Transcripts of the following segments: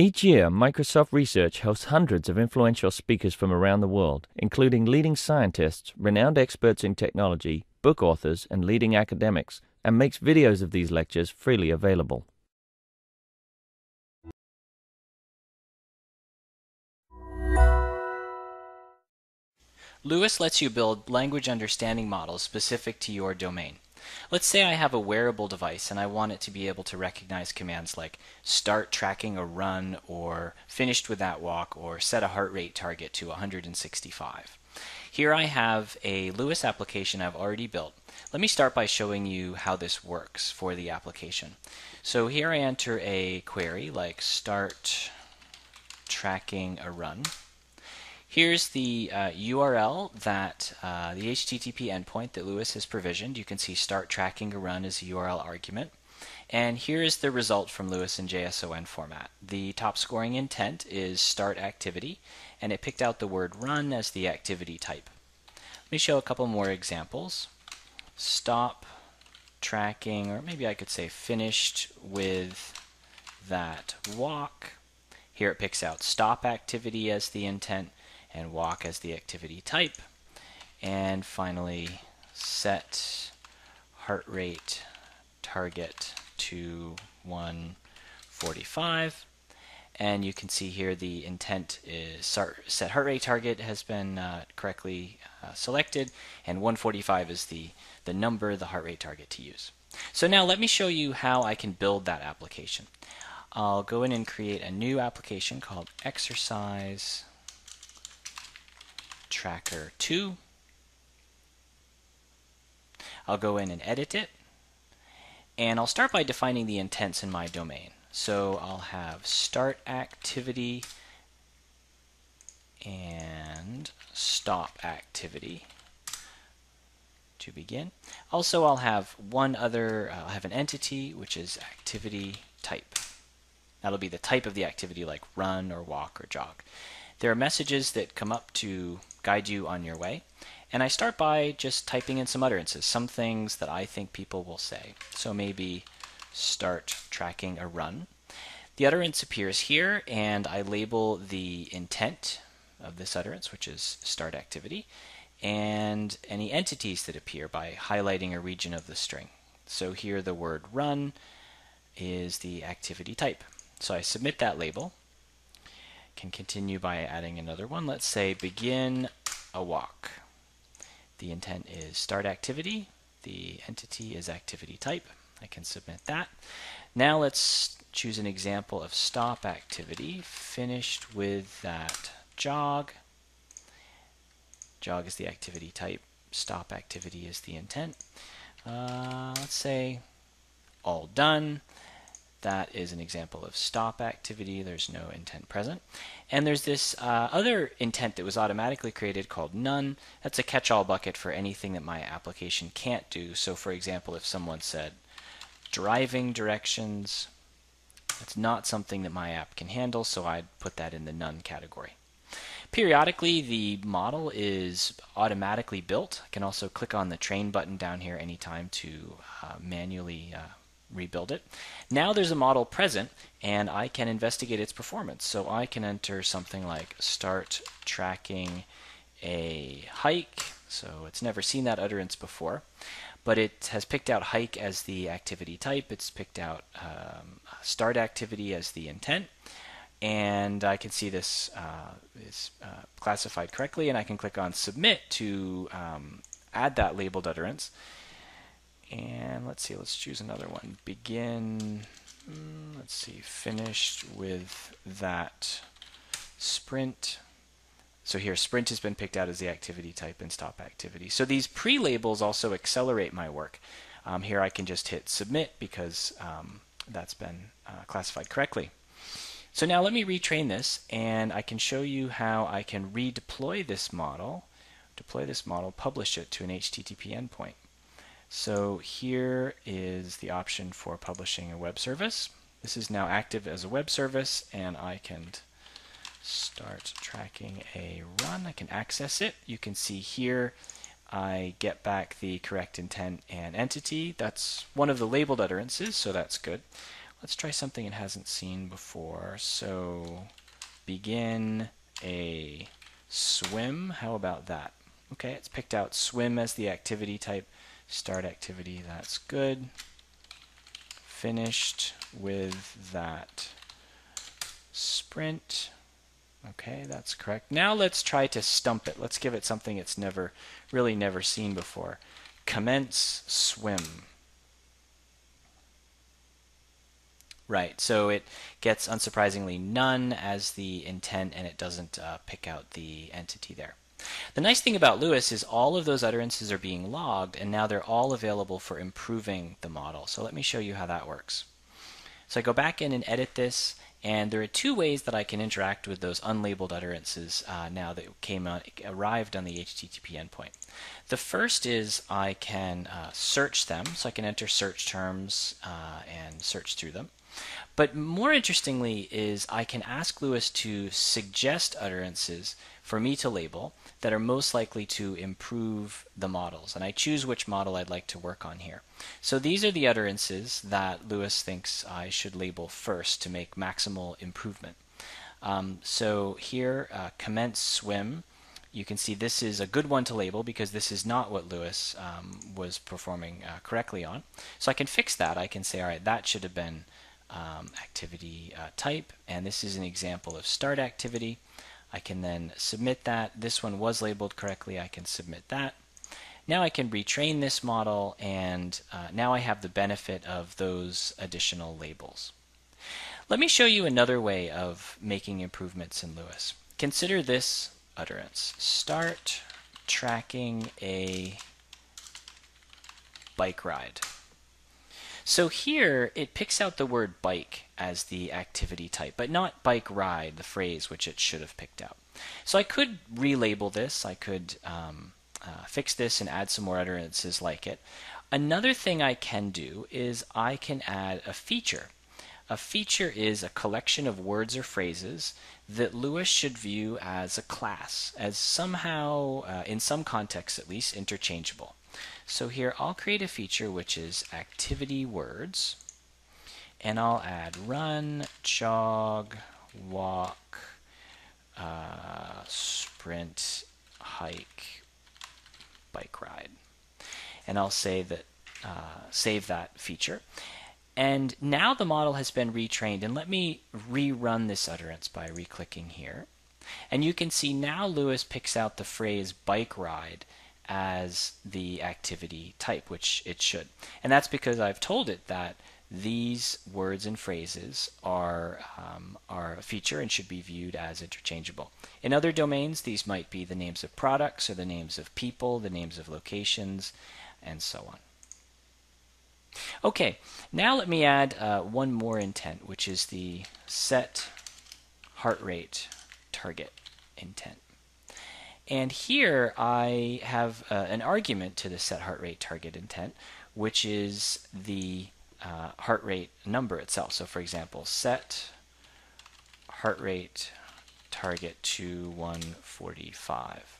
Each year, Microsoft Research hosts hundreds of influential speakers from around the world, including leading scientists, renowned experts in technology, book authors, and leading academics, and makes videos of these lectures freely available. LUIS lets you build language understanding models specific to your domain. Let's say I have a wearable device and I want it to be able to recognize commands like start tracking a run or finished with that walk or set a heart rate target to 165. Here I have a LUIS application I've already built. Let me start by showing you how this works for the application. So here I enter a query like start tracking a run. Here's the uh, URL that uh, the HTTP endpoint that LUIS has provisioned. You can see start tracking a run as a URL argument. And here's the result from LUIS in JSON format. The top scoring intent is start activity, and it picked out the word run as the activity type. Let me show a couple more examples. Stop tracking, or maybe I could say finished with that walk. Here it picks out stop activity as the intent and walk as the activity type. And finally, set heart rate target to 145. And you can see here the intent is set heart rate target has been uh, correctly uh, selected, and 145 is the, the number, the heart rate target to use. So now let me show you how I can build that application. I'll go in and create a new application called exercise tracker 2. I'll go in and edit it. And I'll start by defining the intents in my domain. So I'll have start activity and stop activity to begin. Also, I'll have one other, uh, I'll have an entity, which is activity type. That'll be the type of the activity like run or walk or jog. There are messages that come up to guide you on your way. And I start by just typing in some utterances, some things that I think people will say. So maybe start tracking a run. The utterance appears here, and I label the intent of this utterance, which is start activity, and any entities that appear by highlighting a region of the string. So here the word run is the activity type. So I submit that label, can continue by adding another one. Let's say begin a walk. The intent is start activity. The entity is activity type. I can submit that. Now let's choose an example of stop activity finished with that jog. Jog is the activity type. Stop activity is the intent. Uh, let's say all done. That is an example of stop activity. There's no intent present. And there's this uh, other intent that was automatically created called none. That's a catch-all bucket for anything that my application can't do. So for example, if someone said driving directions, that's not something that my app can handle, so I'd put that in the none category. Periodically, the model is automatically built. I can also click on the train button down here anytime to uh, manually uh, rebuild it. Now there's a model present and I can investigate its performance. So I can enter something like start tracking a hike. So it's never seen that utterance before, but it has picked out hike as the activity type. It's picked out um, start activity as the intent. And I can see this uh, is uh, classified correctly, and I can click on submit to um, add that labeled utterance. And let's see, let's choose another one. Begin, mm, let's see, finished with that sprint. So here, sprint has been picked out as the activity type and stop activity. So these pre-labels also accelerate my work. Um, here I can just hit submit because um, that's been uh, classified correctly. So now let me retrain this and I can show you how I can redeploy this model, deploy this model, publish it to an HTTP endpoint. So here is the option for publishing a web service. This is now active as a web service and I can start tracking a run. I can access it. You can see here I get back the correct intent and entity. That's one of the labeled utterances, so that's good. let's try something it hasn't seen before. So begin a swim. How about that? Okay, it's picked out swim as the activity type. Start activity, that's good. Finished with that sprint. Okay, that's correct. Now let's try to stump it. Let's give it something it's never, really never seen before. Commence swim. Right, so it gets unsurprisingly none as the intent and it doesn't uh, pick out the entity there. The nice thing about LUIS is all of those utterances are being logged and now they're all available for improving the model. So let me show you how that works. So I go back in and edit this and there are two ways that I can interact with those unlabeled utterances uh, now that came on, arrived on the HTTP endpoint. The first is I can uh, search them, so I can enter search terms uh, and search through them. But more interestingly is I can ask LUIS to suggest utterances for me to label that are most likely to improve the models. And I choose which model I'd like to work on here. So these are the utterances that LUIS thinks I should label first to make maximal improvement. Um, so here, uh, commence swim. You can see this is a good one to label because this is not what LUIS um, was performing uh, correctly on. So I can fix that. I can say, all right, that should have been um, activity uh, type, and this is an example of start activity. I can then submit that. This one was labeled correctly. I can submit that. Now I can retrain this model and uh, now I have the benefit of those additional labels. Let me show you another way of making improvements in LUIS. Consider this utterance. Start tracking a bike ride. So here it picks out the word bike as the activity type, but not bike ride, the phrase which it should have picked out. So I could relabel this, I could um, uh, fix this and add some more utterances like it. Another thing I can do is I can add a feature. A feature is a collection of words or phrases that LUIS should view as a class, as somehow, uh, in some contexts at least, interchangeable. So here I'll create a feature which is activity words and I'll add run, jog, walk, uh, sprint, hike, bike ride. And I'll say that uh, save that feature. And now the model has been retrained. And let me rerun this utterance by re-clicking here. And you can see now LUIS picks out the phrase bike ride as the activity type, which it should. And that's because I've told it that these words and phrases are, um, are a feature and should be viewed as interchangeable. In other domains, these might be the names of products or the names of people, the names of locations, and so on. Okay, now let me add uh, one more intent, which is the set heart rate target intent. And here I have uh, an argument to the set heart rate target intent, which is the uh, heart rate number itself. So for example, set heart rate target to 145.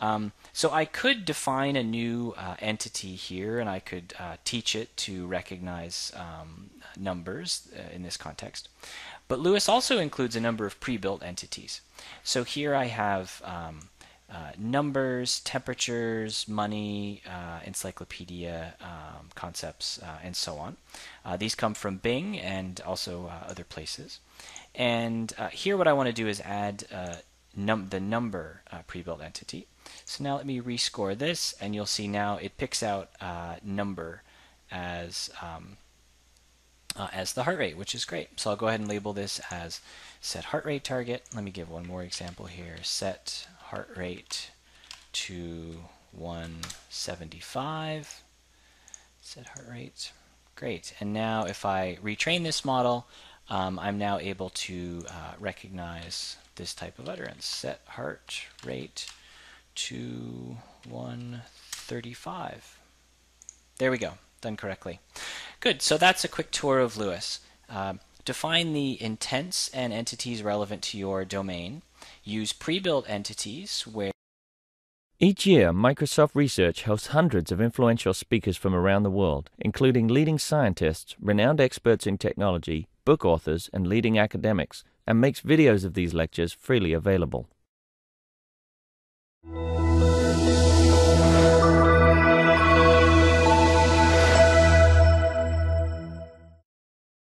Um, so I could define a new uh, entity here and I could uh, teach it to recognize um, numbers uh, in this context. But LUIS also includes a number of pre-built entities. So here I have um, uh, numbers, temperatures, money, uh, encyclopedia um, concepts, uh, and so on. Uh, these come from Bing and also uh, other places. And uh, here what I want to do is add num the number pre-built entity. So now let me rescore this, and you'll see now it picks out number as um, as the heart rate, which is great. So I'll go ahead and label this as set heart rate target. Let me give one more example here. Set heart rate to 175. Set heart rate. Great. And now if I retrain this model, um, I'm now able to uh, recognize this type of utterance. Set heart rate to 135. There we go. Done correctly. Good. So that's a quick tour of LUIS. Uh, define the intents and entities relevant to your domain use pre-built entities where Each year, Microsoft Research hosts hundreds of influential speakers from around the world, including leading scientists, renowned experts in technology, book authors, and leading academics, and makes videos of these lectures freely available.